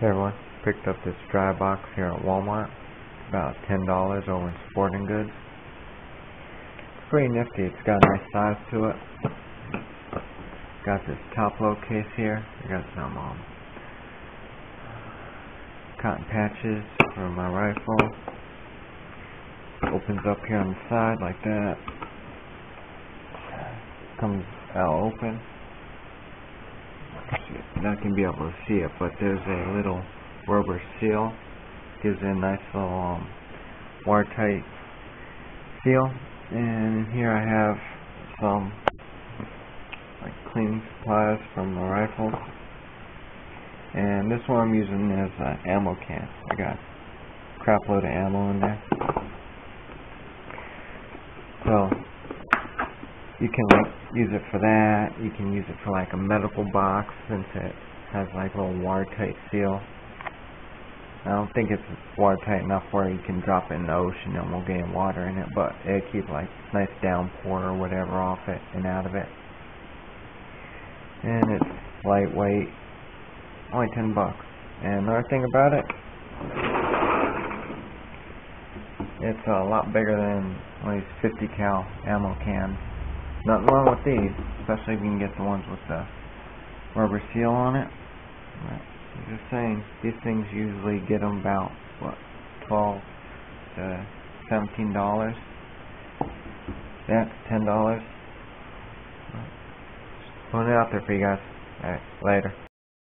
Hey everyone, picked up this dry box here at Walmart. About ten dollars over in Sporting Goods. It's pretty nifty. It's got a nice size to it. Got this top load case here. I got some um, cotton patches for my rifle. Opens up here on the side like that. Comes out open not gonna be able to see it, but there's a little rubber seal. Gives it a nice little um, watertight seal. And here I have some like cleaning supplies from the rifle. And this one I'm using is an ammo can. I got crap load of ammo in there. So you can like use it for that. You can use it for like a medical box since it has like a little watertight seal. I don't think it's watertight enough where you can drop it in the ocean and won't get water in it, but it keep like nice downpour or whatever off it and out of it. And it's lightweight, only 10 bucks. And another thing about it, it's a lot bigger than one of these 50 cal ammo cans. Nothing wrong with these, especially if you can get the ones with the rubber seal on it. But I'm just saying, these things usually get them about, what, 12 to $17. That's $10. Just putting it out there for you guys. Alright, later.